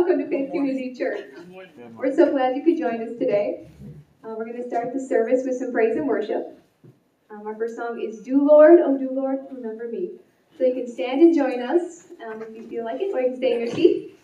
Welcome to Faith Community Church. We're so glad you could join us today. Uh, we're going to start the service with some praise and worship. Um, our first song is Do Lord, Oh Do Lord, Remember Me. So you can stand and join us um, if you feel like it, or you can stay in your seat.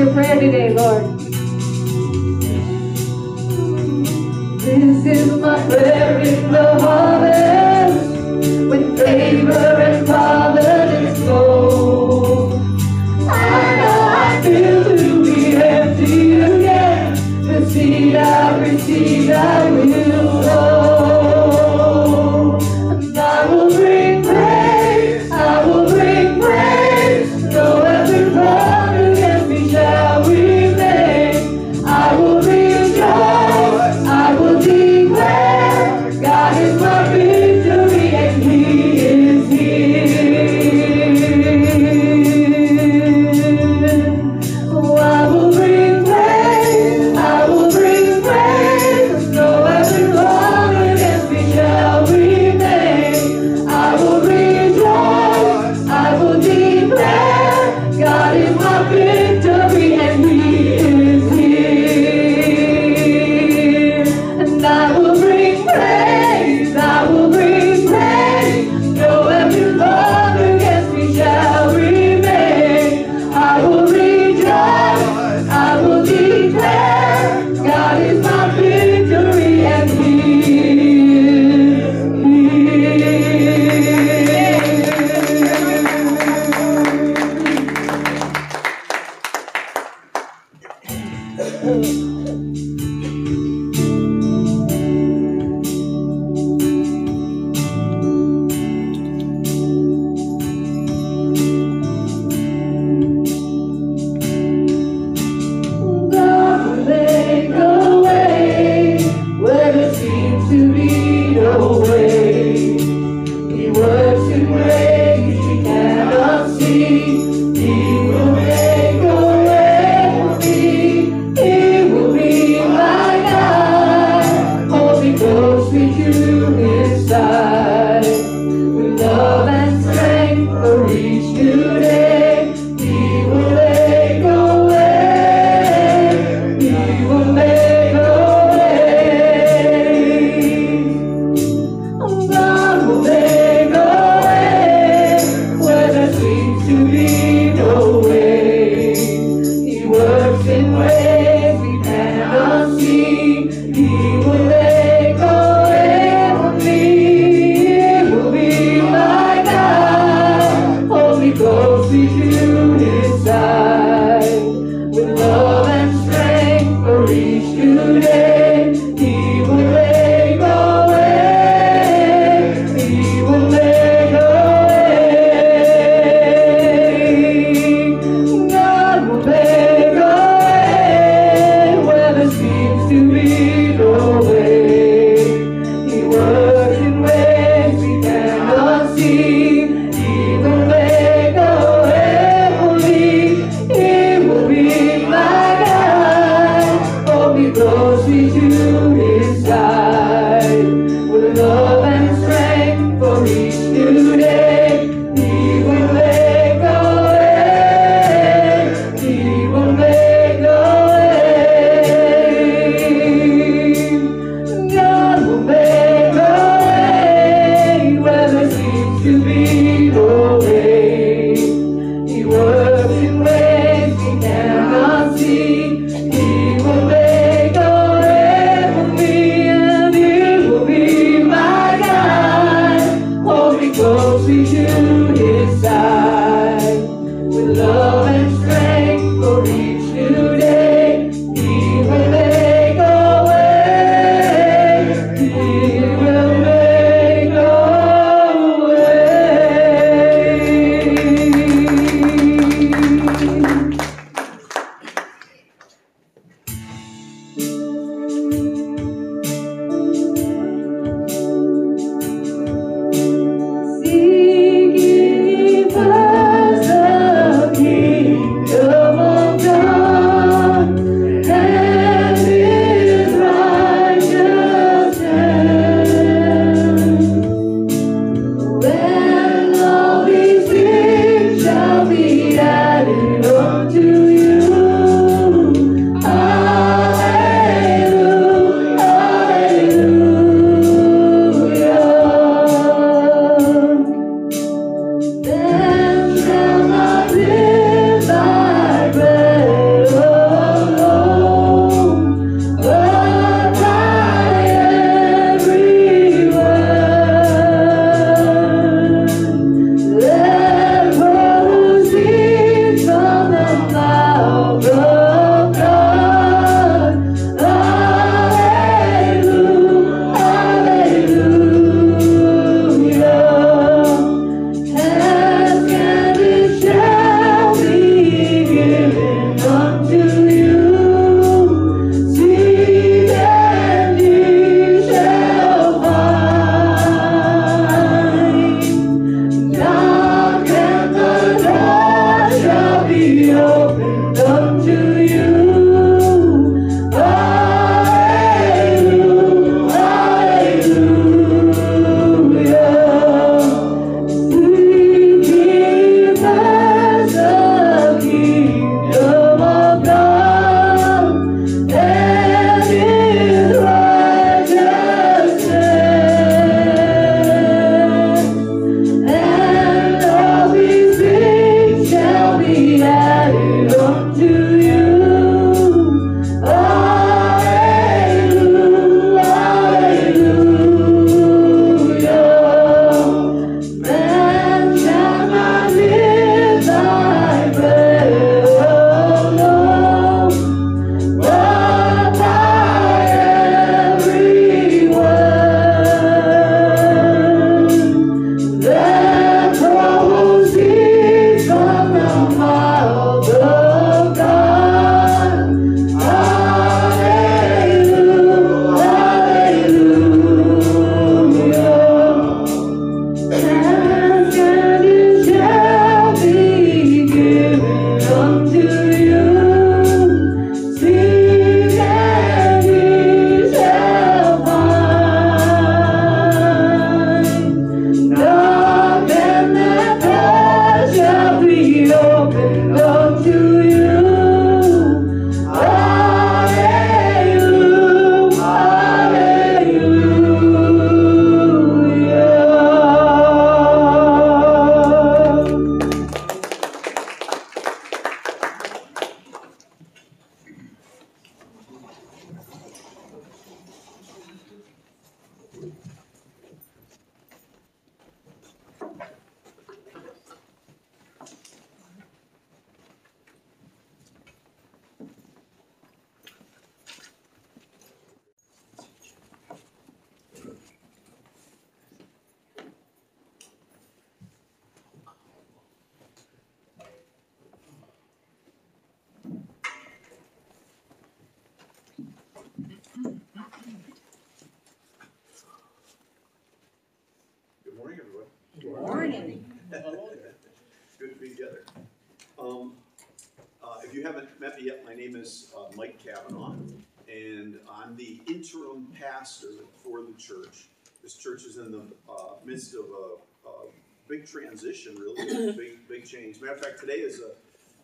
your prayer today, Lord. This is my prayer in the harvest, when favor and providence flow. I know I feel to be empty again, the seed I received I uh, Mike Cavanaugh, and I'm the interim pastor for the church. This church is in the uh, midst of a, a, big transition, really, big, big change. Matter of fact, today is a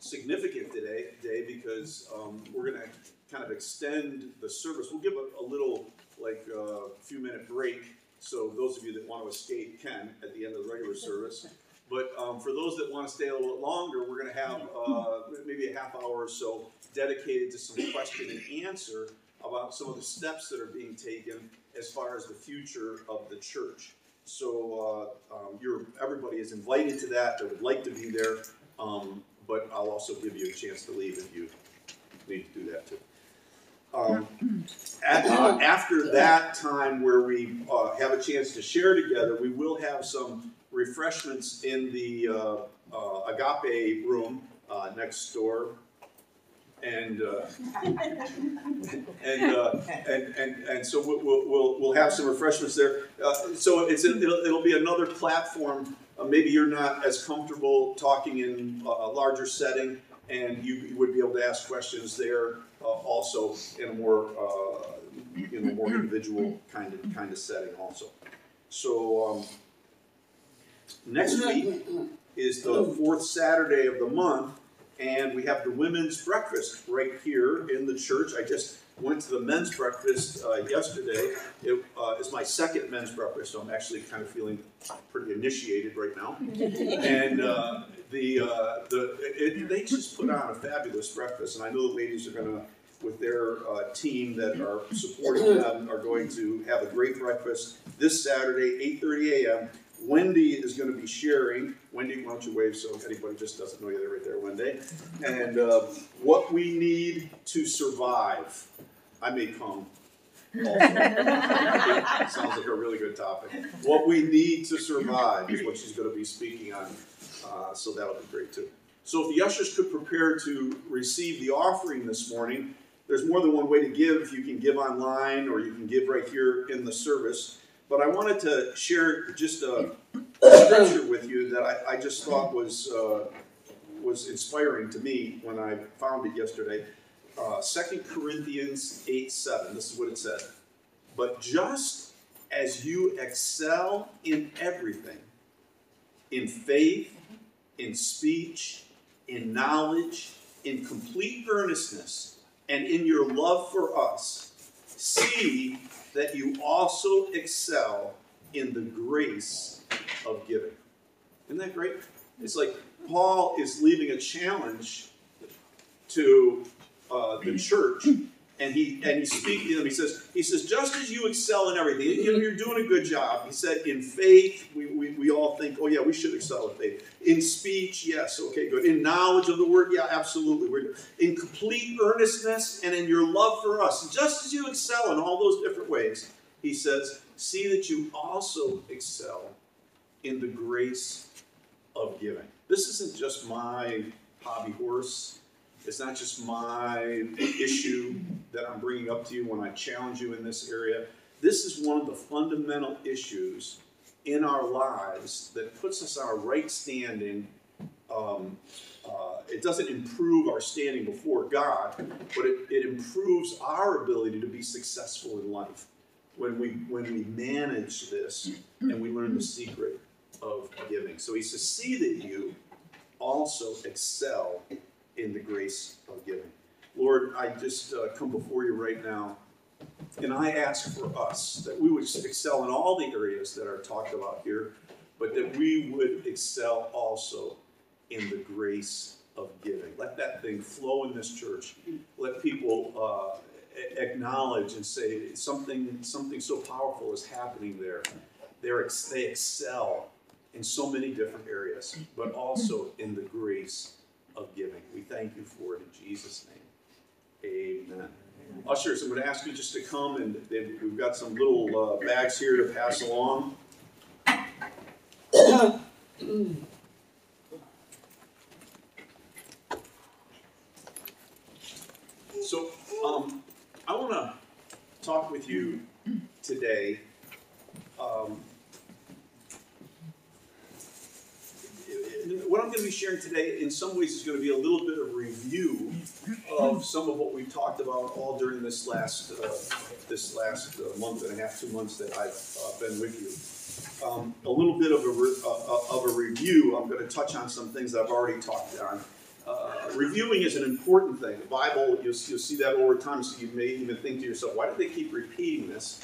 significant today, day because um, we're going to kind of extend the service. We'll give a, a little, like, a uh, few minute break so those of you that want to escape can at the end of the regular service. But um, for those that want to stay a little bit longer, we're going to have uh, maybe a half hour or so dedicated to some question and answer about some of the steps that are being taken as far as the future of the church. So uh, um, everybody is invited to that that would like to be there, um, but I'll also give you a chance to leave if you need to do that too. Um, at, uh, after that time where we uh, have a chance to share together, we will have some refreshments in the uh, uh, Agape room uh, next door. And, uh, and, uh, and, and, and so we'll, we'll, we'll, have some refreshments there. Uh, so it's, it'll, it'll be another platform. Maybe you're not as comfortable talking in a larger setting, and you would be able to ask questions there also in a more, in a more individual kind of, kind of setting also. So, um, next week is the fourth Saturday of the month, and we have the women's breakfast right here in the church. I just went to the men's breakfast uh, yesterday. It uh, is my second men's breakfast, so I'm actually kind of feeling pretty initiated right now. And uh, the uh, the it, they just put on a fabulous breakfast, and I know the ladies are gonna. With their uh, team that are supporting them, are going to have a great breakfast this Saturday, 8:30 a.m. Wendy is going to be sharing. Wendy, why don't you wave so anybody just doesn't know you're right there, Wendy. And uh, what we need to survive. I may come. Sounds like a really good topic. What we need to survive is what she's going to be speaking on. Uh, so that'll be great too. So if the ushers could prepare to receive the offering this morning, there's more than one way to give. You can give online or you can give right here in the service. But I wanted to share just a scripture with you that I, I just thought was uh, was inspiring to me when I found it yesterday. Uh, 2 Corinthians 8 7. This is what it said. But just as you excel in everything, in faith, in speech, in knowledge, in complete earnestness, and in your love for us, see that you also excel in the grace of giving. Isn't that great? It's like Paul is leaving a challenge to uh, the church, and he and he's speaking to them. He says, he says, just as you excel in everything, you know, you're doing a good job. He said, in faith, we, we, we all think, oh yeah, we should excel in faith. In speech, yes, okay, good. In knowledge of the word, yeah, absolutely. We're in complete earnestness and in your love for us, just as you excel in all those different ways. He says, see that you also excel in the grace of giving. This isn't just my hobby horse. It's not just my issue that I'm bringing up to you when I challenge you in this area. This is one of the fundamental issues in our lives that puts us on a right standing. Um, uh, it doesn't improve our standing before God, but it, it improves our ability to be successful in life when we when we manage this and we learn the secret of giving. So he says, see that you also excel in the grace of giving. Lord, I just uh, come before you right now, and I ask for us that we would excel in all the areas that are talked about here, but that we would excel also in the grace of giving. Let that thing flow in this church. Let people uh, acknowledge and say something something so powerful is happening there. They're, they excel in so many different areas, but also in the grace of giving. We thank you for it in Jesus' name. Amen. Ushers, I'm going to ask you just to come, and we've got some little uh, bags here to pass along. So, um, I want to talk with you today. Um, what I'm going to be sharing today, in some ways, is going to be a little bit of review of some of what we've talked about all during this last uh, this last uh, month and a half, two months that I've uh, been with you. Um, a little bit of a re- uh, uh, of a review. I'm going to touch on some things that I've already talked on. Uh, reviewing is an important thing. The Bible, you'll, you'll see that over time, so you may even think to yourself, why do they keep repeating this?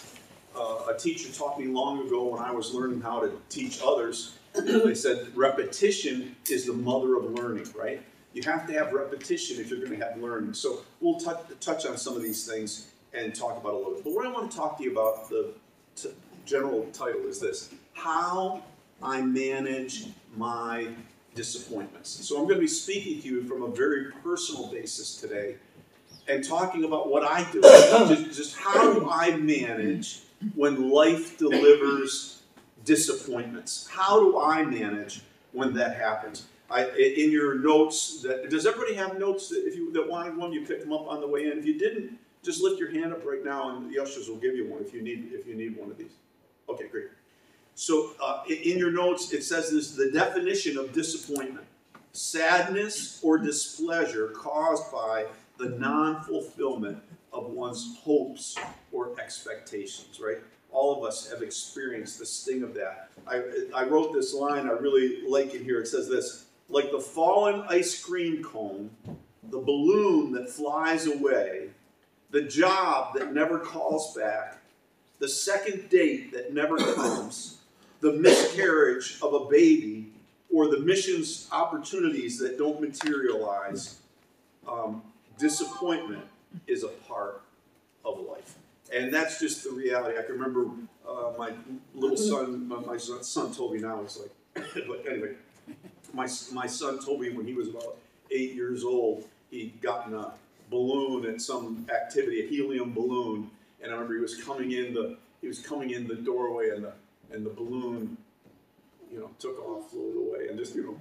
A teacher taught me long ago when I was learning how to teach others. They said repetition is the mother of learning, right? You have to have repetition if you're going to have learning. So we'll touch, touch on some of these things and talk about a little bit. But what I want to talk to you about, the general title is this how I manage my disappointments. So I'm going to be speaking to you from a very personal basis today and talking about what I do. just, just how do I manage when life delivers disappointments? How do I manage when that happens? I, in your notes, that, does everybody have notes that if you that wanted one, you picked them up on the way in? If you didn't, just lift your hand up right now, and the ushers will give you one if you need if you need one of these. Okay, great. So uh, in your notes, it says this: the definition of disappointment, sadness or displeasure caused by the non-fulfillment of one's hopes or expectations. Right? All of us have experienced the sting of that. I, I wrote this line. I really like it here. It says this: like the fallen ice cream cone, the balloon that flies away, the job that never calls back, the second date that never comes, the miscarriage of a baby, or the missions opportunities that don't materialize, um, disappointment is a part of life. And that's just the reality. I can remember uh, my little son, my, my son, told me now, it's like, but anyway, my, my son told me when he was about eight years old, he'd gotten a balloon at some activity, a helium balloon, and I remember he was coming in the he was coming in the doorway, and the and the balloon, you know, took off, floated away, and just you know,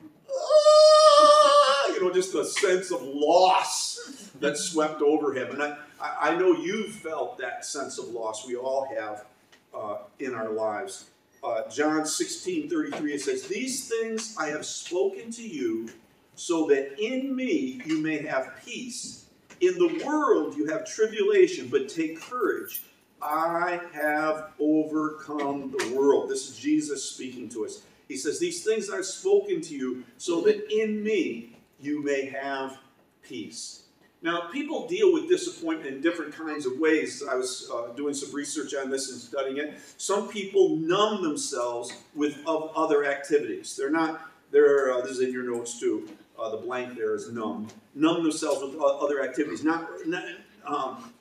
you know, just a sense of loss that swept over him. And I, I know you've felt that sense of loss. We all have uh, in our lives uh, John 16 33, it says, These things I have spoken to you, so that in me you may have peace. In the world you have tribulation, but take courage. I have overcome the world. This is Jesus speaking to us. He says, These things I've spoken to you, so that in me you may have peace. Now, people deal with disappointment in different kinds of ways. I was uh, doing some research on this and studying it. Some people numb themselves with other activities. They're not, they're, uh, this is in your notes too. Uh, the blank there is numb. Numb themselves with other activities. Not, not um,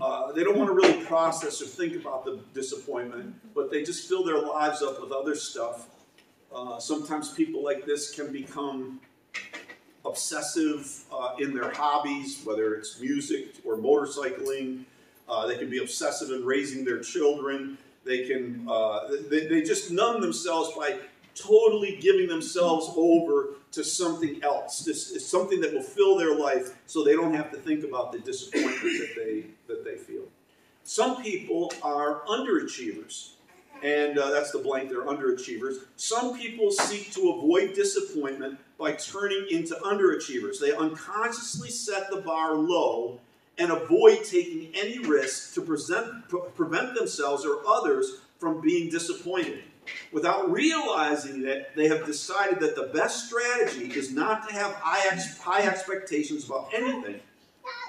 uh, they don't want to really process or think about the disappointment, but they just fill their lives up with other stuff. Uh, sometimes people like this can become obsessive uh, in their hobbies, whether it's music or motorcycling. Uh, they can be obsessive in raising their children. They can uh, they, they just numb themselves by totally giving themselves over to something else. This is something that will fill their life, so they don't have to think about the disappointment that they that they feel. Some people are underachievers and uh, that's the blank, they're underachievers. Some people seek to avoid disappointment by turning into underachievers. They unconsciously set the bar low and avoid taking any risk to present, prevent themselves or others from being disappointed. Without realizing that they have decided that the best strategy is not to have high expectations about anything.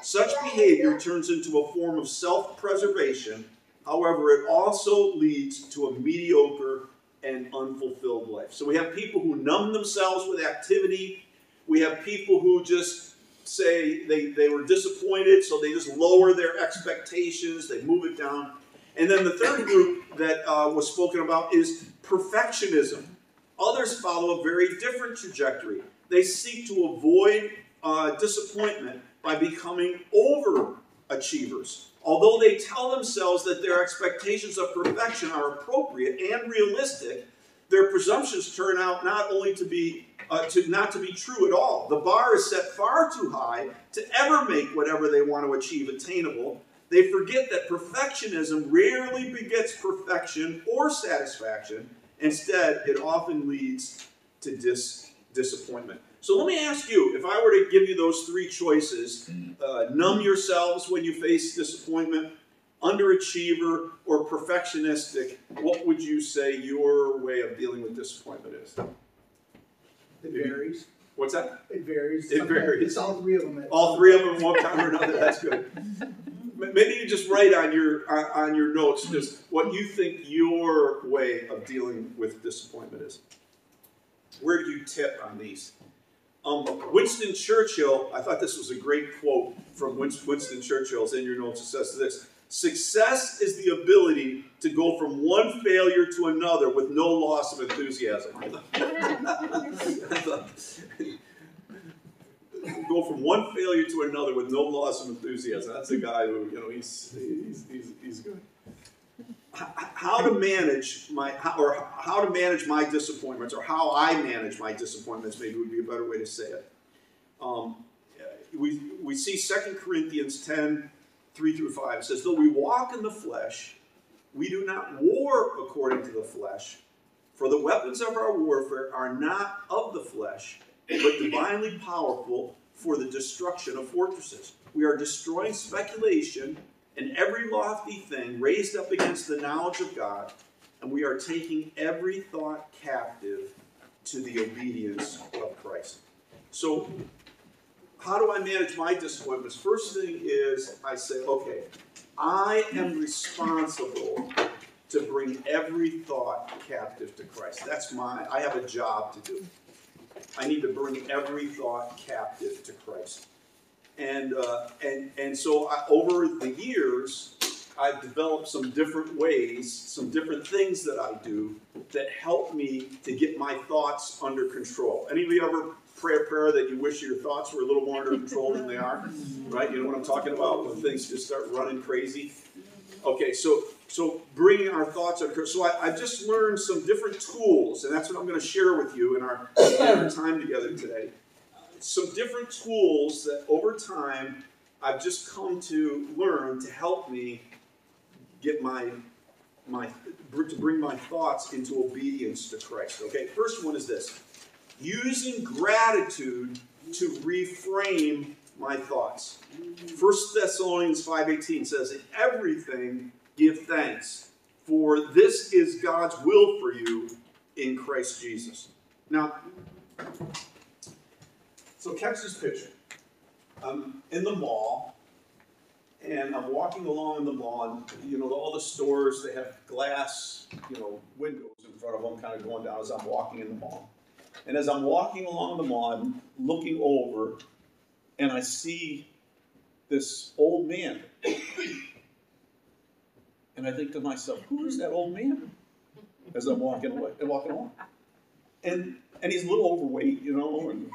Such behavior turns into a form of self preservation However, it also leads to a mediocre and unfulfilled life. So we have people who numb themselves with activity. We have people who just say they, they were disappointed, so they just lower their expectations, they move it down. And then the third group that uh, was spoken about is perfectionism. Others follow a very different trajectory. They seek to avoid uh, disappointment by becoming overachievers. Although they tell themselves that their expectations of perfection are appropriate and realistic, their presumptions turn out not only to be uh, to not to be true at all. The bar is set far too high to ever make whatever they want to achieve attainable. They forget that perfectionism rarely begets perfection or satisfaction. Instead, it often leads to dis- disappointment. So let me ask you if I were to give you those three choices uh, numb yourselves when you face disappointment, underachiever, or perfectionistic, what would you say your way of dealing with disappointment is? It varies. What's that? It varies. It Sometimes varies. It's all three of them. All three of them, one time or another. That's good. Maybe you just write on your on your notes just what you think your way of dealing with disappointment is. Where do you tip on these? Um, Winston Churchill, I thought this was a great quote from Winston Churchill. In your notes. It says this Success is the ability to go from one failure to another with no loss of enthusiasm. go from one failure to another with no loss of enthusiasm. That's a guy who, you know, he's, he's, he's, he's good. How to manage my, or how to manage my disappointments, or how I manage my disappointments, maybe would be a better way to say it. Um, we, we see 2 Corinthians 10, 3 through 5. It says, Though we walk in the flesh, we do not war according to the flesh. For the weapons of our warfare are not of the flesh, but divinely powerful for the destruction of fortresses. We are destroying speculation and every lofty thing raised up against the knowledge of God, and we are taking every thought captive to the obedience of Christ. So, how do I manage my disappointments? First thing is I say, okay, I am responsible to bring every thought captive to Christ. That's my, I have a job to do. I need to bring every thought captive to Christ. And, uh, and, and so I, over the years, I've developed some different ways, some different things that I do that help me to get my thoughts under control. Any of you ever pray a prayer that you wish your thoughts were a little more under control than they are? Right? You know what I'm talking about? When things just start running crazy. Okay, so so bringing our thoughts under control. So I, I just learned some different tools, and that's what I'm going to share with you in our, in our time together today. Some different tools that over time I've just come to learn to help me get my my to bring my thoughts into obedience to Christ. Okay, first one is this: using gratitude to reframe my thoughts. First Thessalonians 5:18 says, "In everything give thanks, for this is God's will for you in Christ Jesus." Now, so catch this picture. I'm in the mall, and I'm walking along the mall, and you know all the stores they have glass, you know, windows in front of them, kind of going down as I'm walking in the mall. And as I'm walking along the mall, I'm looking over, and I see this old man. And I think to myself, who is that old man? As I'm walking away walking along. And and he's a little overweight, you know, and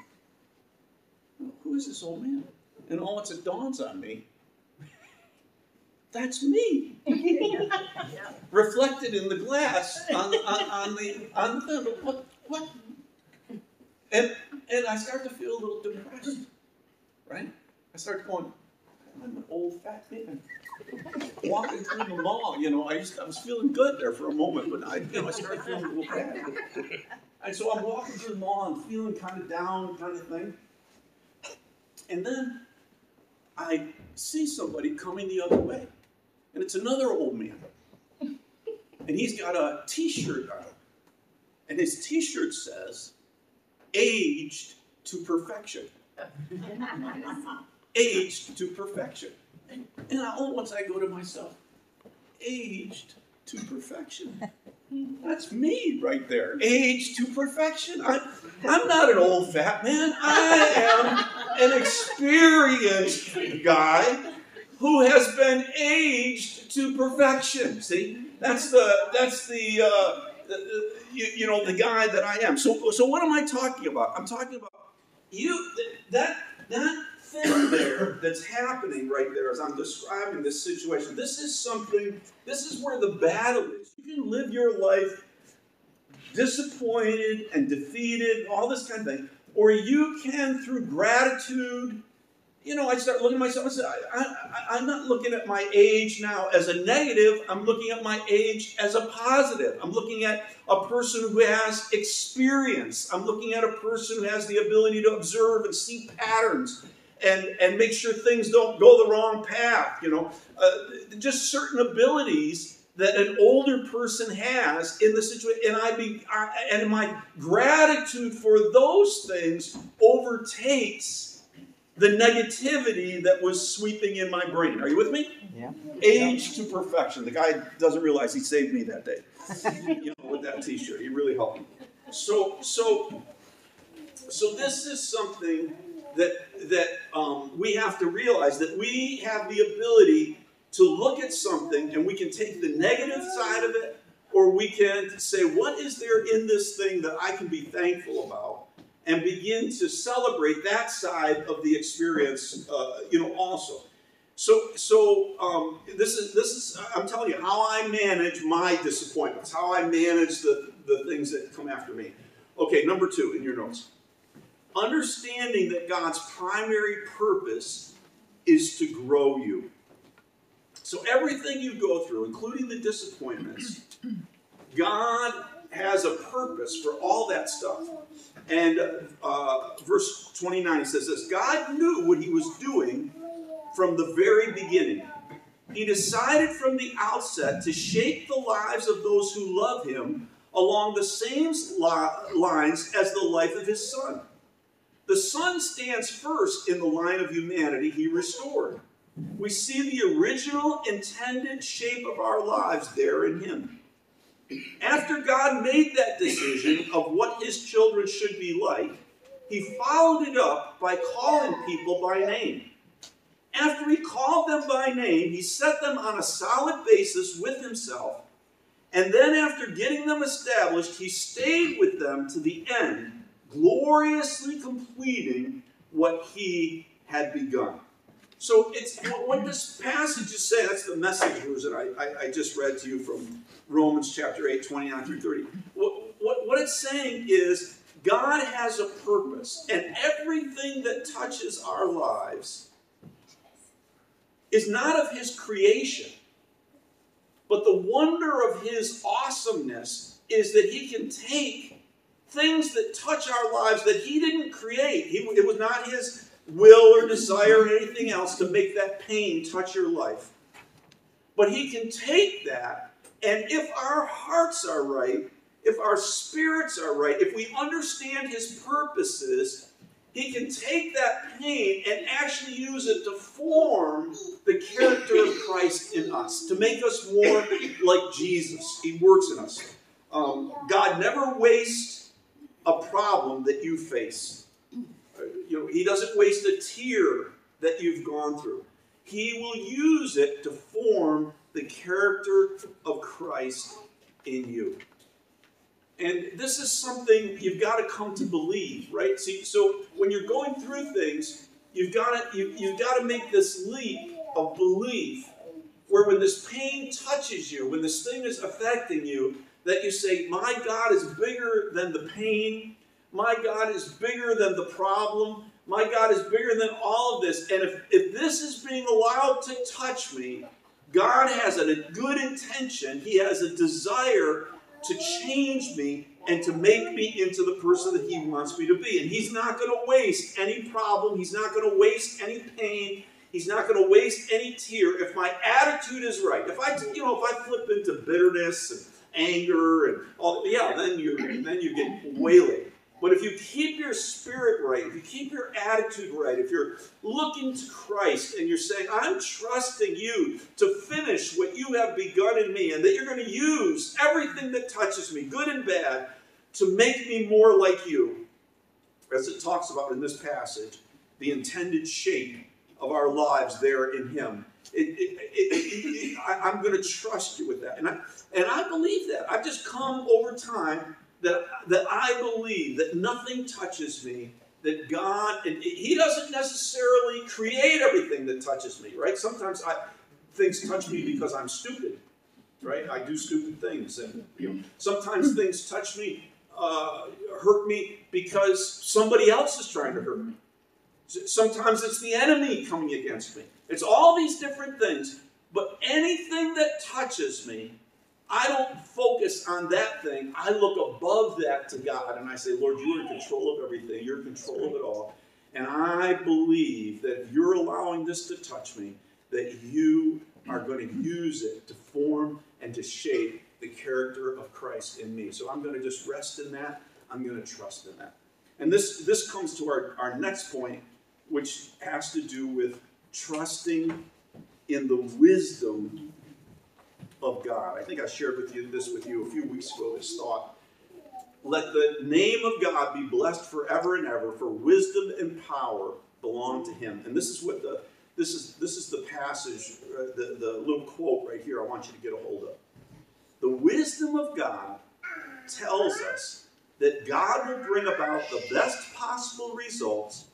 who is this old man? And all once it dawns on me, that's me. Reflected in the glass on, on, on the on the what what and and I start to feel a little depressed. Right? I start going, I'm an old fat man. Walking through the mall, you know, I just I was feeling good there for a moment, but I you know I started feeling a little bad. And so I'm walking through the mall, I'm feeling kind of down, kind of thing. And then I see somebody coming the other way. And it's another old man. And he's got a t-shirt on. And his t-shirt says, aged to perfection. aged to perfection. And I, all once I go to myself, aged to perfection. That's me right there. Aged to perfection. I, I'm not an old fat man. I am an experienced guy who has been aged to perfection. See, that's the that's the, uh, the you, you know the guy that I am. So so what am I talking about? I'm talking about you that that thing there that's happening right there as I'm describing this situation. This is something. This is where the battle is. You can live your life disappointed and defeated, all this kind of thing, or you can through gratitude you know, I start looking at myself and say, I, am not looking at my age now as a negative. I'm looking at my age as a positive. I'm looking at a person who has experience. I'm looking at a person who has the ability to observe and see patterns and, and make sure things don't go the wrong path. You know, uh, just certain abilities that an older person has in the situation. And I be, I, and my gratitude for those things overtakes the negativity that was sweeping in my brain. Are you with me? Yeah. Age to perfection. The guy doesn't realize he saved me that day. you know, with that T-shirt, he really helped me. So, so, so this is something that that um, we have to realize that we have the ability to look at something and we can take the negative side of it, or we can say, what is there in this thing that I can be thankful about? And begin to celebrate that side of the experience, uh, you know, also. So, so um, this is this is I'm telling you how I manage my disappointments, how I manage the the things that come after me. Okay, number two in your notes. Understanding that God's primary purpose is to grow you. So everything you go through, including the disappointments, God has a purpose for all that stuff. And uh, verse 29 says this God knew what he was doing from the very beginning. He decided from the outset to shape the lives of those who love him along the same lines as the life of his son. The son stands first in the line of humanity he restored. We see the original intended shape of our lives there in him. After God made that decision of what his children should be like, he followed it up by calling people by name. After he called them by name, he set them on a solid basis with himself. And then, after getting them established, he stayed with them to the end, gloriously completing what he had begun. So, it's what this passage is saying, that's the message version I, I, I just read to you from Romans chapter 8, 29 through 30. What, what, what it's saying is God has a purpose, and everything that touches our lives is not of his creation, but the wonder of his awesomeness is that he can take things that touch our lives that he didn't create. He, it was not his will or desire or anything else to make that pain touch your life. But he can take that, and if our hearts are right, if our spirits are right, if we understand his purposes, he can take that pain and actually use it to form the character of Christ in us, to make us more like Jesus. He works in us. Um, God never wastes a problem that you face. You know, he doesn't waste a tear that you've gone through. He will use it to form the character of Christ in you. And this is something you've got to come to believe, right? See, so when you're going through things, you've got to you, you've got to make this leap of belief where when this pain touches you, when this thing is affecting you, that you say, My God is bigger than the pain. My God is bigger than the problem. My God is bigger than all of this. And if, if this is being allowed to touch me, God has a good intention. He has a desire to change me and to make me into the person that He wants me to be. And He's not going to waste any problem, He's not going to waste any pain. He's not going to waste any tear if my attitude is right. If I, you know, if I flip into bitterness and anger and all, yeah, then you then you get wailing. But if you keep your spirit right, if you keep your attitude right, if you're looking to Christ and you're saying, I'm trusting you to finish what you have begun in me, and that you're going to use everything that touches me, good and bad, to make me more like you, as it talks about in this passage, the intended shape of our lives there in Him. It, it, I, I'm going to trust you with that. And I, and I believe that. I've just come over time that, that I believe that nothing touches me, that God, and He doesn't necessarily create everything that touches me, right? Sometimes I, things touch me because I'm stupid, right? I do stupid things. And you know, sometimes things touch me, uh, hurt me because somebody else is trying to hurt me. Sometimes it's the enemy coming against me. It's all these different things. But anything that touches me I don't focus on that thing. I look above that to God and I say, Lord, you're in control of everything. You're in control of it all. And I believe that if you're allowing this to touch me, that you are going to use it to form and to shape the character of Christ in me. So I'm going to just rest in that. I'm going to trust in that. And this, this comes to our, our next point, which has to do with trusting in the wisdom of God. I think I shared with you this with you a few weeks ago, this thought. Let the name of God be blessed forever and ever, for wisdom and power belong to him. And this is what the, this is this is the passage, uh, the the little quote right here. I want you to get a hold of. The wisdom of God tells us that God will bring about the best possible results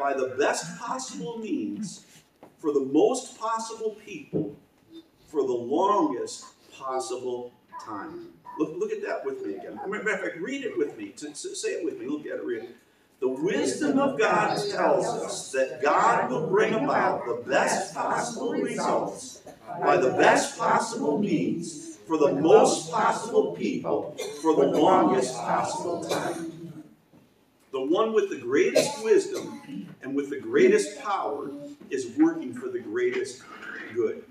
by the best possible means for the most possible people for the longest possible time. Look, look at that with me again. Matter of fact, read it with me. Say it with me. Look at it. Read it. The wisdom of God tells us that God will bring about the best possible results by the best possible means for the most possible people for the longest possible time. The one with the greatest wisdom and with the greatest power is working for the greatest good.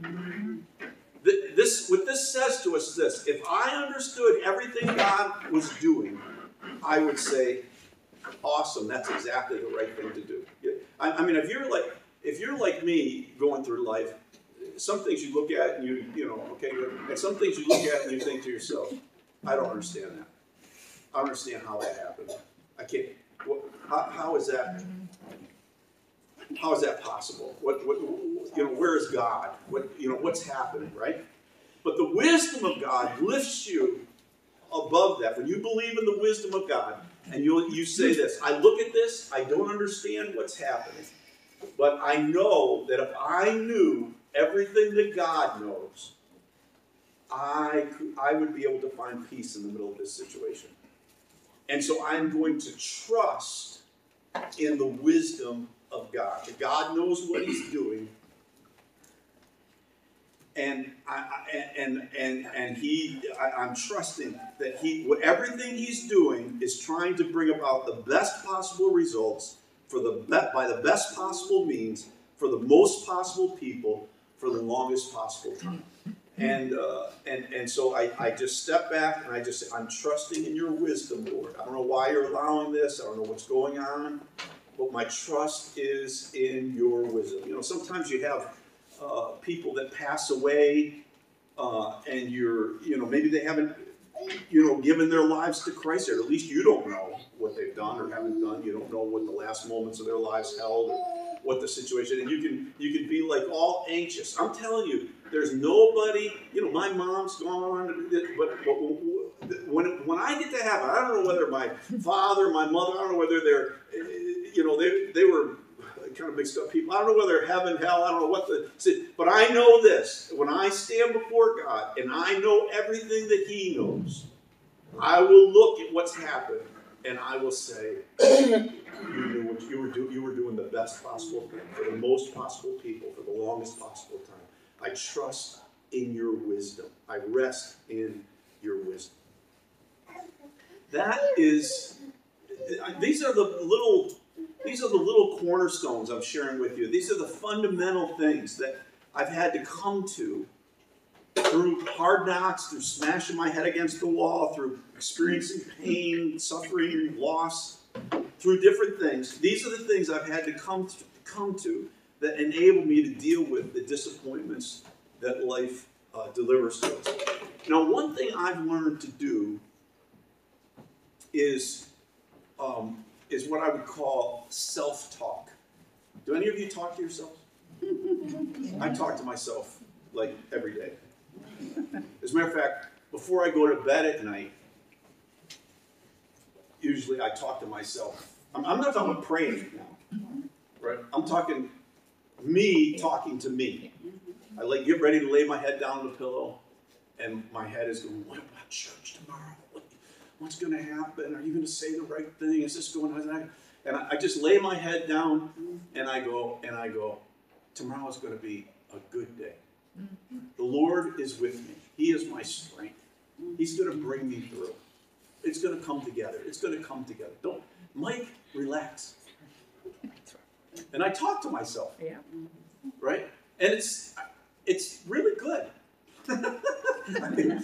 This, what this says to us is this if I understood everything God was doing, I would say, awesome, that's exactly the right thing to do. I, I mean, if you're like, if you're like me going through life, some things you look at and you, you know, okay, and some things you look at and you think to yourself, I don't understand that. I don't understand how that happened. I can't, how, how is that, how is that possible? What, what, you know, where is God? What, you know, what's happening, right? But the wisdom of God lifts you above that. When you believe in the wisdom of God, and you you say this, I look at this, I don't understand what's happening, but I know that if I knew everything that God knows, I I would be able to find peace in the middle of this situation. And so I'm going to trust in the wisdom of God. That God knows what He's doing, and I, and and and he I, am trusting that he everything he's doing is trying to bring about the best possible results for the by the best possible means for the most possible people for the longest possible time and uh, and and so I, I just step back and I just say I'm trusting in your wisdom Lord I don't know why you're allowing this I don't know what's going on but my trust is in your wisdom you know sometimes you have uh, people that pass away, uh, and you're, you know, maybe they haven't, you know, given their lives to Christ, or at least you don't know what they've done or haven't done. You don't know what the last moments of their lives held, or what the situation, and you can you can be like all anxious. I'm telling you, there's nobody. You know, my mom's gone, but, but when when I get to heaven, I don't know whether my father, my mother, I don't know whether they're, you know, they they were kind of mixed up people. I don't know whether heaven, hell, I don't know what the, but I know this. When I stand before God and I know everything that He knows, I will look at what's happened and I will say, you knew what you were doing. You were doing the best possible thing for the most possible people for the longest possible time. I trust in your wisdom. I rest in your wisdom. That is, these are the little these are the little cornerstones I'm sharing with you. These are the fundamental things that I've had to come to through hard knocks, through smashing my head against the wall, through experiencing pain, suffering, loss, through different things. These are the things I've had to come to, come to that enable me to deal with the disappointments that life uh, delivers to us. Now, one thing I've learned to do is um, is what I would call self talk. Do any of you talk to yourselves? I talk to myself like every day. As a matter of fact, before I go to bed at night, usually I talk to myself. I'm, I'm not talking about praying now, right? I'm talking me talking to me. I like get ready to lay my head down on the pillow, and my head is going, "What about church tomorrow? what's going to happen? Are you going to say the right thing? Is this going on? And I, I just lay my head down and I go, and I go, tomorrow is going to be a good day. The Lord is with me. He is my strength. He's going to bring me through. It's going to come together. It's going to come together. Don't, Mike, relax. And I talk to myself. Yeah. Right? And it's it's really good. I mean,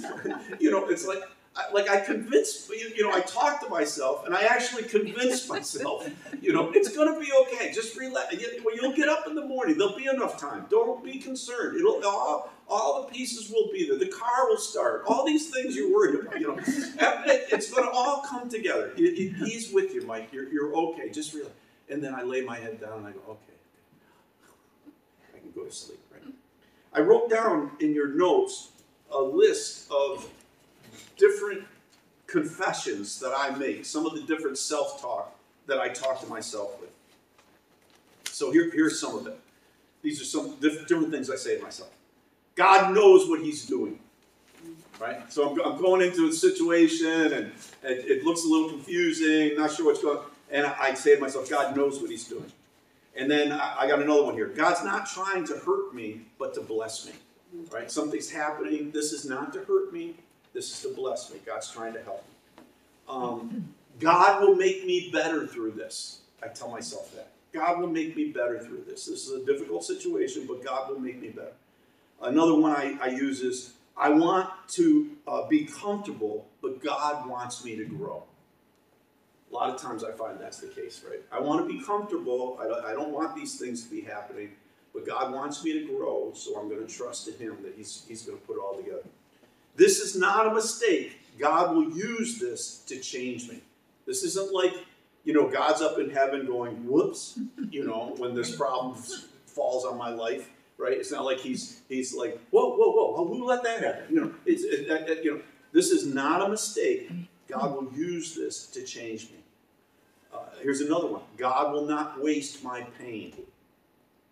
you know, it's like I, like I convinced, you know, I talk to myself, and I actually convinced myself, you know, it's going to be okay. Just relax. You'll get up in the morning. There'll be enough time. Don't be concerned. It'll all all the pieces will be there. The car will start. All these things you're worried about, you know, it's going to all come together. He's with you, Mike. You're you're okay. Just relax. And then I lay my head down and I go, okay. I can go to sleep, right? I wrote down in your notes a list of different confessions that I make, some of the different self talk that I talk to myself with. So here, here's some of it. These are some diff- different things I say to myself. God knows what He's doing. Right? So I'm, I'm going into a situation and it, it looks a little confusing, not sure what's going on. And I'd say to myself, God knows what He's doing. And then I, got another one here. God's not trying to hurt me, but to bless me. Right? Something's happening. This is not to hurt me. This is to bless me. God's trying to help me. Um, God will make me better through this. I tell myself that. God will make me better through this. This is a difficult situation, but God will make me better. Another one I, I use is I want to uh, be comfortable, but God wants me to grow. A lot of times I find that's the case, right? I want to be comfortable. I don't, I don't want these things to be happening, but God wants me to grow, so I'm going to trust in Him that He's, he's going to put it all together. This is not a mistake. God will use this to change me. This isn't like, you know, God's up in heaven going, whoops, you know, when this problem falls on my life, right? It's not like he's he's like, whoa, whoa, whoa, who let that happen? You know, it's it, you know, this is not a mistake. God will use this to change me. Uh, here's another one. God will not waste my pain.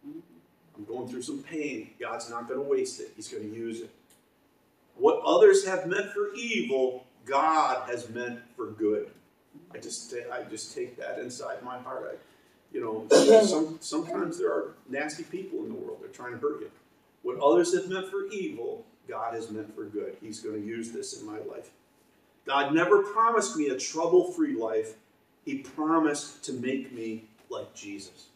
I'm going through some pain. God's not going to waste it. He's going to use it. What others have meant for evil, God has meant for good. I just I just take that inside my heart. I, you know, some, sometimes there are nasty people in the world. They're trying to hurt you. What others have meant for evil, God has meant for good. He's going to use this in my life. God never promised me a trouble-free life. He promised to make me like Jesus.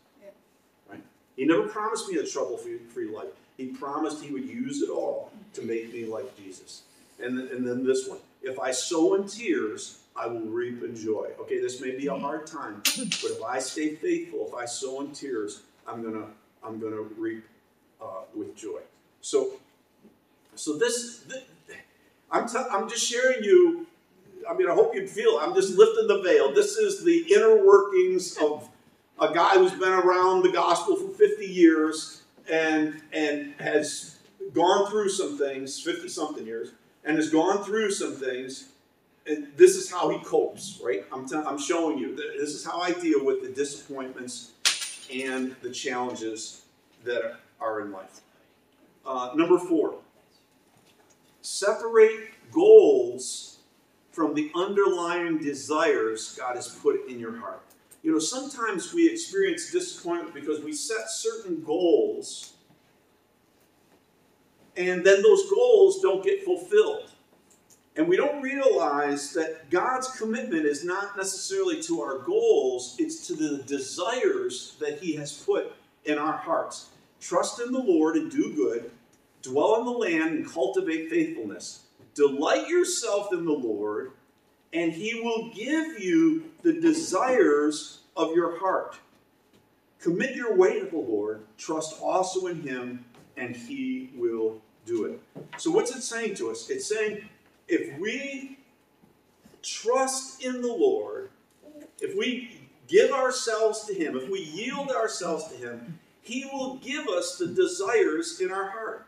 Right? He never promised me a trouble-free life. He promised he would use it all to make me like Jesus. And then, and then this one. If I sow in tears, I will reap in joy. Okay, this may be a hard time, but if I stay faithful, if I sow in tears, I'm gonna I'm gonna reap uh, with joy. So, so this, this I'm t- I'm just sharing you. I mean, I hope you feel. I'm just lifting the veil. This is the inner workings of a guy who's been around the gospel for 50 years and and has gone through some things, 50 something years, and has gone through some things and this is how he copes, right? I'm, t- I'm showing you. This is how I deal with the disappointments and the challenges that are in life. Uh, number four, separate goals from the underlying desires God has put in your heart. You know, sometimes we experience disappointment because we set certain goals and then those goals don't get fulfilled. And we don't realize that God's commitment is not necessarily to our goals, it's to the desires that He has put in our hearts. Trust in the Lord and do good, dwell in the land and cultivate faithfulness. Delight yourself in the Lord, and He will give you the desires of your heart. Commit your way to the Lord, trust also in Him, and He will do it. So, what's it saying to us? It's saying, if we trust in the Lord, if we give ourselves to Him, if we yield ourselves to Him, He will give us the desires in our heart.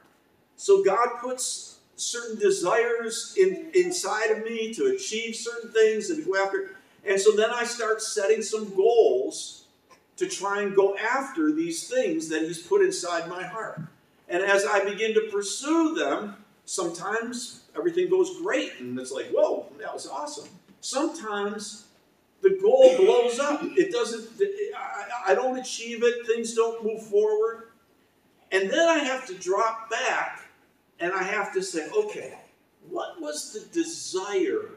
So God puts certain desires in, inside of me to achieve certain things and to go after. And so then I start setting some goals to try and go after these things that He's put inside my heart. And as I begin to pursue them, sometimes everything goes great and it's like, whoa, that was awesome. Sometimes the goal blows up. It doesn't, I, I don't achieve it, things don't move forward. And then I have to drop back and I have to say, okay, what was the desire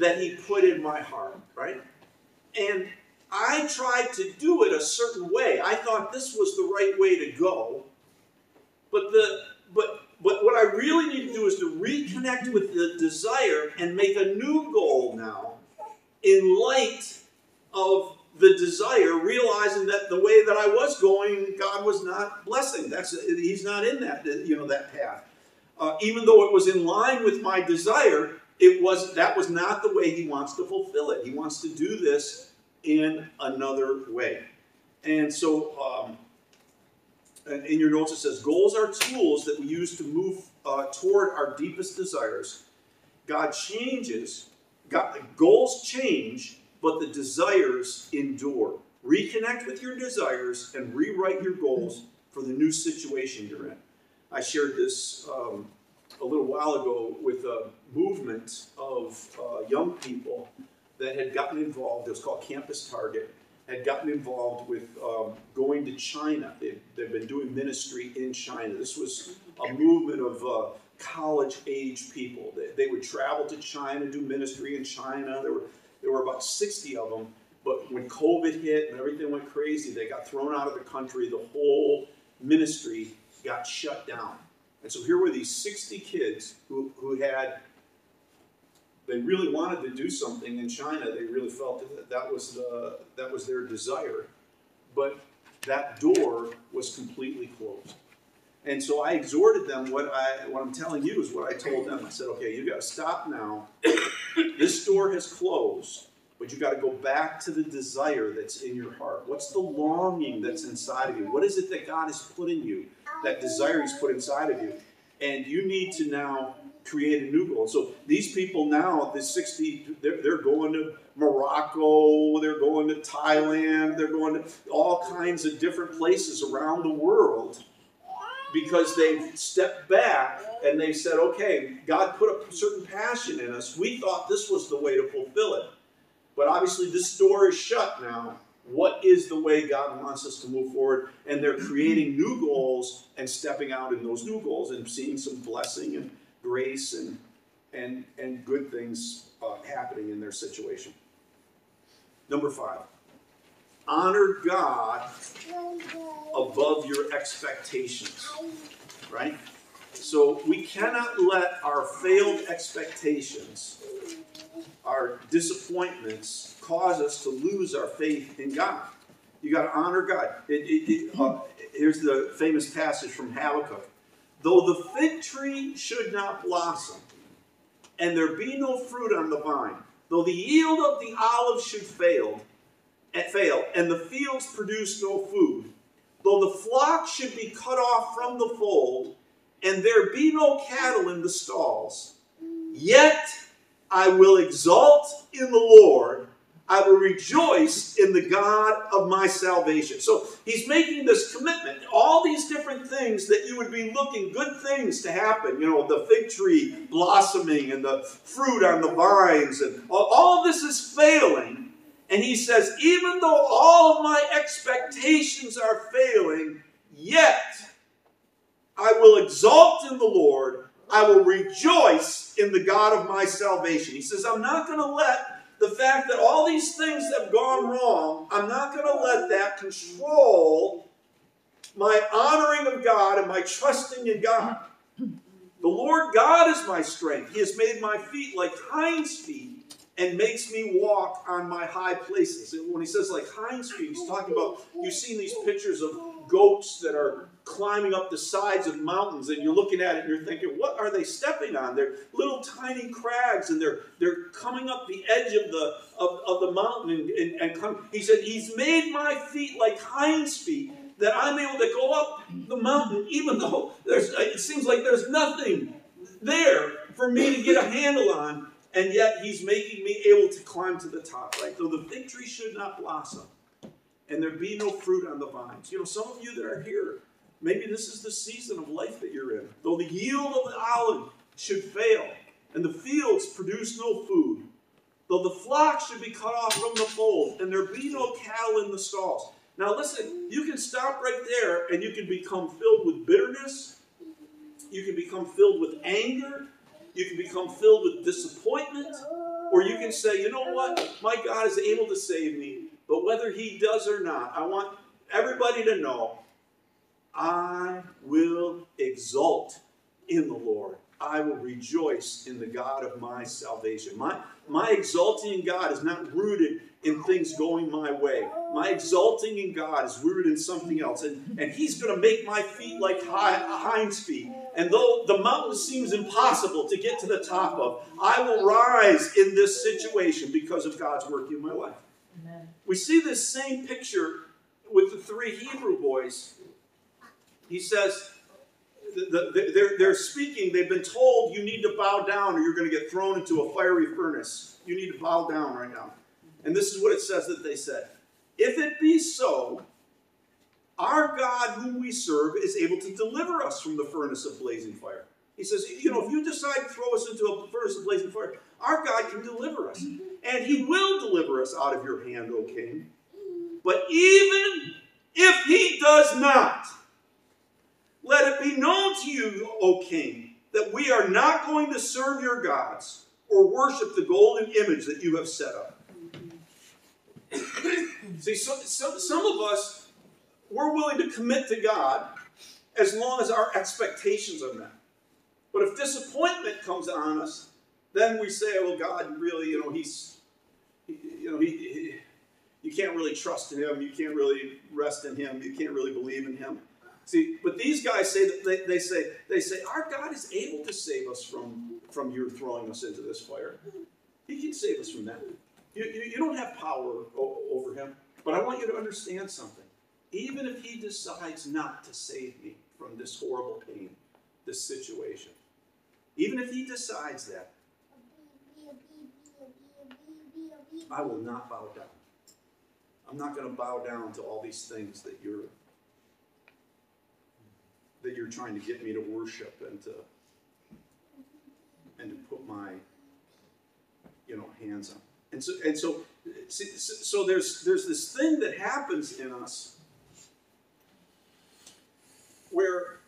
that he put in my heart, right? And I tried to do it a certain way. I thought this was the right way to go. But the but but what I really need to do is to reconnect with the desire and make a new goal now in light of the desire, realizing that the way that I was going, God was not blessing. That's He's not in that you know that path. Uh, even though it was in line with my desire, it was that was not the way He wants to fulfill it. He wants to do this in another way. And so, um, in your notes it says, goals are tools that we use to move uh, toward our deepest desires. God changes, God, goals change, but the desires endure. Reconnect with your desires and rewrite your goals for the new situation you're in. I shared this um, a little while ago with a movement of uh, young people that had gotten involved. It was called Campus Target. Had gotten involved with um, going to China. They've, they've been doing ministry in China. This was a movement of uh, college age people. They, they would travel to China, do ministry in China. There were there were about 60 of them. But when COVID hit and everything went crazy, they got thrown out of the country. The whole ministry got shut down. And so here were these 60 kids who, who had, they really wanted to do something in China. They really felt that that was, the, that was their desire. But that door was completely closed. And so I exhorted them. What I what I'm telling you is what I told them. I said, okay, you got to stop now. this door has closed, but you got to go back to the desire that's in your heart. What's the longing that's inside of you? What is it that God has put in you? That desire He's put inside of you, and you need to now create a new goal. So these people now, the 60, they're, they're going to Morocco, they're going to Thailand, they're going to all kinds of different places around the world because they've stepped back and they said, okay, God put a certain passion in us. We thought this was the way to fulfill it. But obviously, this door is shut now. What is the way God wants us to move forward? And they're creating new goals and stepping out in those new goals and seeing some blessing and grace and, and, and good things uh, happening in their situation. Number five, honor God above your expectations, right? So we cannot let our failed expectations, our disappointments, cause us to lose our faith in God. You got to honor God. It, it, it, uh, here's the famous passage from Habakkuk. Though the fig tree should not blossom, and there be no fruit on the vine, though the yield of the olive should fail, fail, and the fields produce no food, though the flock should be cut off from the fold, and there be no cattle in the stalls, yet I will exalt in the Lord. I will rejoice in the God of my salvation. So he's making this commitment. All these different things that you would be looking, good things to happen, you know, the fig tree blossoming and the fruit on the vines, and all this is failing. And he says, even though all of my expectations are failing, yet I will exalt in the Lord. I will rejoice in the God of my salvation. He says, I'm not going to let the fact that all these things have gone wrong, I'm not going to let that control my honoring of God and my trusting in God. The Lord God is my strength. He has made my feet like hinds' feet and makes me walk on my high places. And when he says like hinds feet, he's talking about you've seen these pictures of goats that are climbing up the sides of mountains, and you're looking at it and you're thinking, what are they stepping on? They're little tiny crags, and they're they're coming up the edge of the of, of the mountain and, and, and. He said, He's made my feet like hinds feet. That I'm able to go up the mountain, even though there's it seems like there's nothing there for me to get a handle on and yet he's making me able to climb to the top, right? Though the fig tree should not blossom, and there be no fruit on the vines. You know, some of you that are here, maybe this is the season of life that you're in. Though the yield of the olive should fail, and the fields produce no food, though the flock should be cut off from the fold, and there be no cattle in the stalls. Now, listen, you can stop right there and you can become filled with bitterness. You can become filled with anger. You can become filled with disappointment, or you can say, you know what? My God is able to save me, but whether He does or not, I want everybody to know I will exult in the Lord. I will rejoice in the God of my salvation. My, my exulting in God is not rooted in things going my way. My exulting in God is rooted in something else. And, and He's going to make my feet like hinds feet. And though the mountain seems impossible to get to the top of, I will rise in this situation because of God's work in my life. Amen. We see this same picture with the three Hebrew boys He says, the, the, they're, they're speaking, they've been told you need to bow down or you're going to get thrown into a fiery furnace. You need to bow down right now. And this is what it says that they said. If it be so, our God whom we serve is able to deliver us from the furnace of blazing fire. He says, you know, if you decide to throw us into a furnace of blazing fire, our God can deliver us. And he will deliver us out of your hand, O king. But even if he does not, let it be known to you, O king, that we are not going to serve your gods or worship the golden image that you have set up. See, some, some, some of us, we're willing to commit to God as long as our expectations are met. But if disappointment comes on us, then we say, "Well, God, really, you know, He's, you know, he, he, you can't really trust in Him. You can't really rest in Him. You can't really believe in Him." See, but these guys say that they, they say they say our God is able to save us from from your throwing us into this fire. He can save us from that. You, you, you don't have power over Him. But I want you to understand something. Even if He decides not to save me from this horrible pain, this situation, even if He decides that, I will not bow down. I'm not going to bow down to all these things that you're that you're trying to get me to worship and to and to put my you know hands on. And so and so so there's there's this thing that happens in us where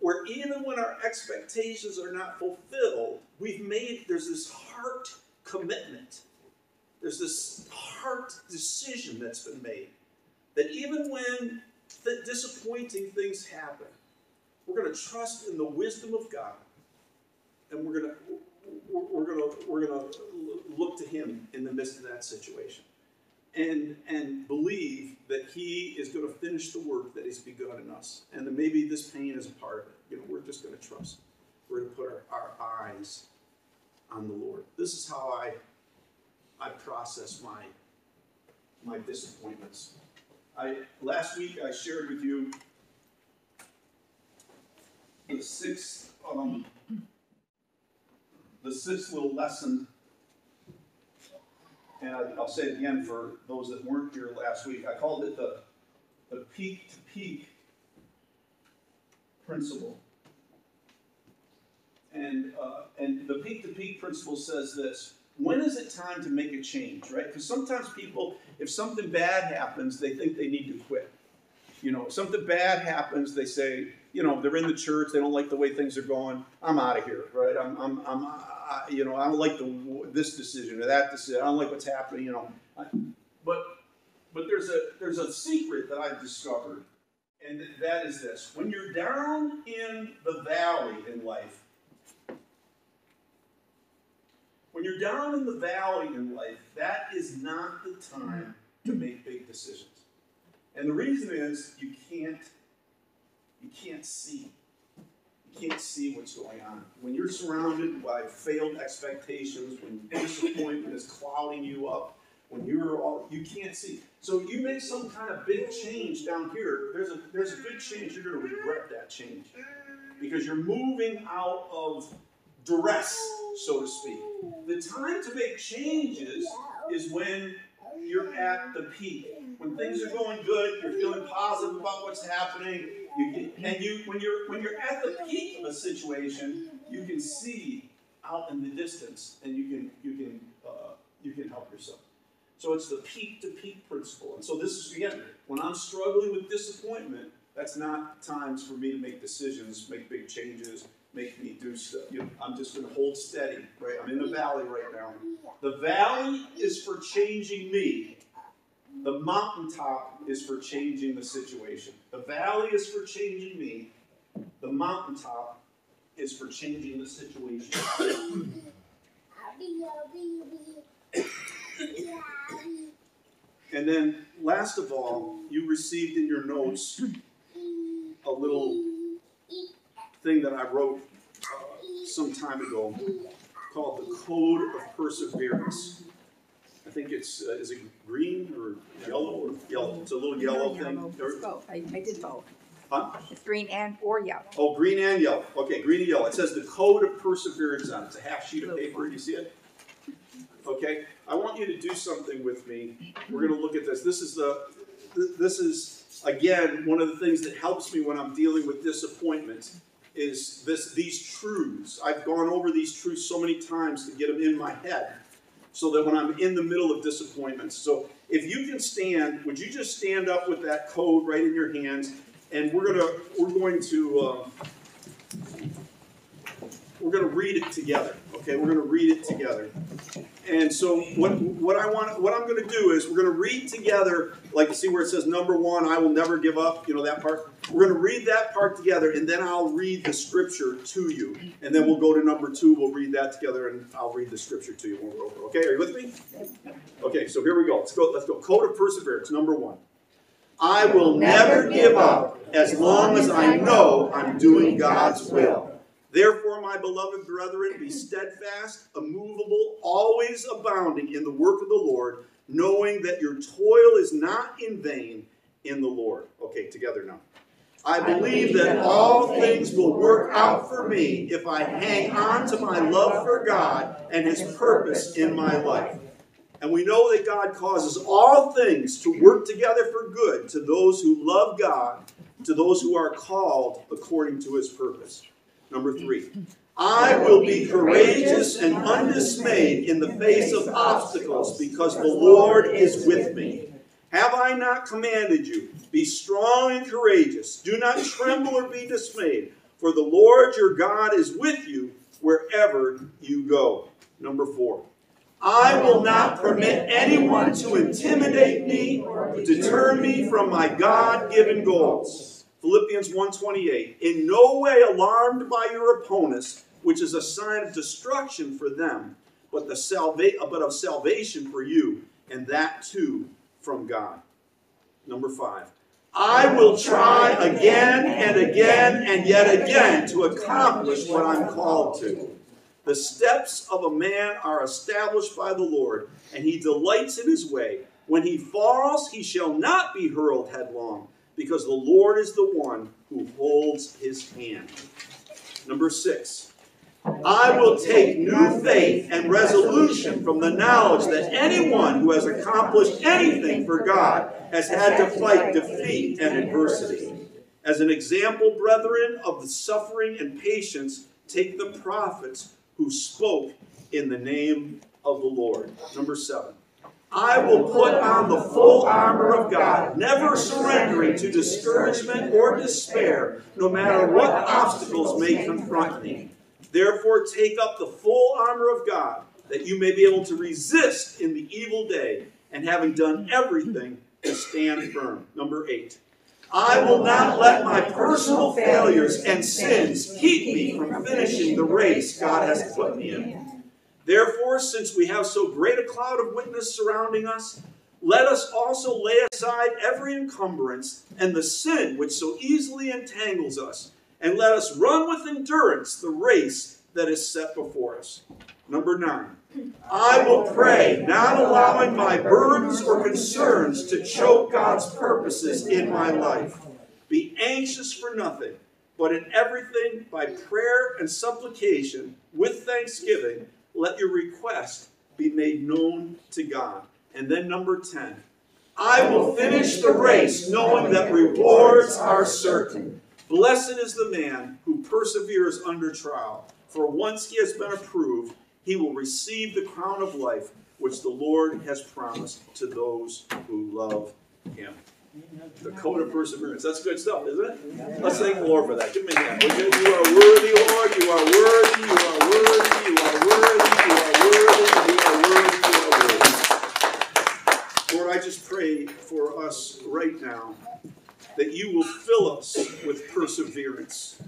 where even when our expectations are not fulfilled, we've made there's this heart commitment. There's this heart decision that's been made that even when the disappointing things happen, we're going to trust in the wisdom of God, and we're going to we're going to we're going to look to Him in the midst of that situation, and and believe that He is going to finish the work that He's begun in us, and that maybe this pain is a part of it. You know, we're just going to trust. We're going to put our, our eyes on the Lord. This is how I I process my my disappointments. I last week I shared with you the sixth um, the sixth little lesson, and I, I'll say it again for those that weren't here last week. I called it the the peak to peak principle. And uh, and the peak to peak principle says this when is it time to make a change, right? Because sometimes people, if something bad happens, they think they need to quit. You know, if something bad happens, they say, you know, they're in the church, they don't like the way things are going. I'm out of here, right? I'm, I'm, I'm I, you know, I don't like the this decision or that decision. I don't like what's happening, you know. I, but, but there's a there's a secret that I've discovered, and that is this: when you're down in the valley in life, when you're down in the valley in life, that is not the time to make big decisions. And the reason is you can't you can't see. You can't see what's going on. When you're surrounded by failed expectations, when disappointment is clouding you up, when you're all you can't see. So you make some kind of big change down here, there's a there's a good chance you're gonna regret that change. Because you're moving out of duress, so to speak. The time to make changes is when you're at the peak. When things are going good, you're feeling positive about what's happening. You and you when you're when you're at the peak of a situation, you can see out in the distance, and you can you can uh, you can help yourself. So it's the peak to peak principle. And so this is again, when I'm struggling with disappointment, that's not times for me to make decisions, make big changes, make me do stuff. You know, I'm just going to hold steady, right? I'm in the valley right now. The valley is for changing me. The mountaintop is for changing the situation. The valley is for changing me. The mountaintop is for changing the situation. and then, last of all, you received in your notes a little thing that I wrote uh, some time ago called the Code of Perseverance. I think it's uh, is it green or yellow or yellow? It's a little yellow thing. Or- Both. I, I did both. Huh? It's green and or yellow. Oh, green and yellow. Okay, green and yellow. It says the code of perseverance on it. It's a half sheet of paper. Do you see it? Okay, I want you to do something with me. We're going to look at this. This is the, th- this is again one of the things that helps me when I'm dealing with disappointment. Is this these truths? I've gone over these truths so many times to get them in my head, so that when I'm in the middle of disappointments. So if you can stand, would you just stand up with that code right in your hands? And we're gonna we're going to. Uh, we're to read it together. Okay, we're going to read it together. And so what what I want what I'm going to do is we're going to read together like see where it says number 1 I will never give up, you know that part. We're going to read that part together and then I'll read the scripture to you. And then we'll go to number 2, we'll read that together and I'll read the scripture to you when we're over. Okay, are you with me? Okay, so here we go. Let's go let's go. Code of perseverance number 1. I will never give up as long as I know I'm doing God's will. Therefore, my beloved brethren, be steadfast, immovable, always abounding in the work of the Lord, knowing that your toil is not in vain in the Lord. Okay, together now. I believe that all things will work out for me if I hang on to my love for God and His purpose in my life. And we know that God causes all things to work together for good to those who love God, to those who are called according to His purpose. Number three, I will be courageous and undismayed in the face of obstacles because the Lord is with me. Have I not commanded you? Be strong and courageous. Do not tremble or be dismayed, for the Lord your God is with you wherever you go. Number four, I will not permit anyone to intimidate me or deter me from my God given goals. Philippians 1:28 In no way alarmed by your opponents which is a sign of destruction for them but the salva- but of salvation for you and that too from God. Number 5 I will try again and again and yet again to accomplish what I'm called to. The steps of a man are established by the Lord, and he delights in his way. When he falls, he shall not be hurled headlong because the Lord is the one who holds his hand. Number six, I will take new faith and resolution from the knowledge that anyone who has accomplished anything for God has had to fight defeat and adversity. As an example, brethren, of the suffering and patience, take the prophets who spoke in the name of the Lord. Number seven. I will put on the full armor of God, never surrendering to discouragement or despair, no matter what obstacles may confront me. Therefore, take up the full armor of God, that you may be able to resist in the evil day, and having done everything, to stand firm. Number eight. I will not let my personal failures and sins keep me from finishing the race God has put me in. Therefore, since we have so great a cloud of witness surrounding us, let us also lay aside every encumbrance and the sin which so easily entangles us, and let us run with endurance the race that is set before us. Number nine, I will pray, not allowing my burdens or concerns to choke God's purposes in my life. Be anxious for nothing, but in everything by prayer and supplication with thanksgiving let your request be made known to God. And then number 10, I will finish the race knowing that rewards are certain. Blessed is the man who perseveres under trial, for once he has been approved, he will receive the crown of life which the Lord has promised to those who love him. The code of perseverance. That's good stuff, isn't it? Let's thank the Lord for that. Give me a hand. You are worthy, Lord. You are worthy. You are worthy. You are worthy. You are worthy. You are worthy. You are worthy. Lord, I just pray for us right now that you will fill us with perseverance.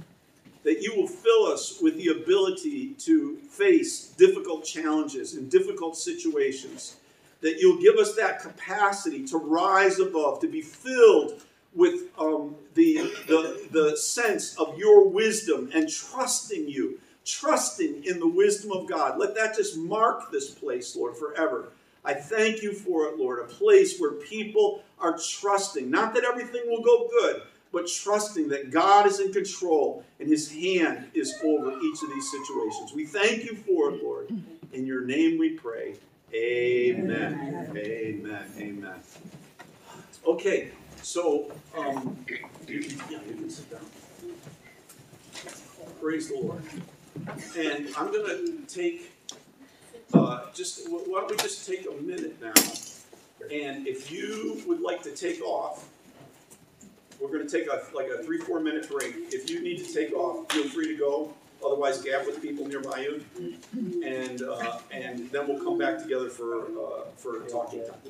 That you will fill us with the ability to face difficult challenges and difficult situations that you'll give us that capacity to rise above, to be filled with um, the, the, the sense of your wisdom and trusting you, trusting in the wisdom of God. Let that just mark this place, Lord, forever. I thank you for it, Lord, a place where people are trusting. Not that everything will go good, but trusting that God is in control and His hand is over each of these situations. We thank you for it, Lord. In your name we pray. Amen. Amen. Amen. Okay, so um, you, yeah, you can sit down. Praise the Lord. And I'm gonna take, uh, just, why don't we just take a minute now? And if you would like to take off, we're gonna take a, like a three, four minute break. If you need to take off, feel free to go. Otherwise, gab with people nearby you. And, uh, and then we'll come back together for, uh, for talking time.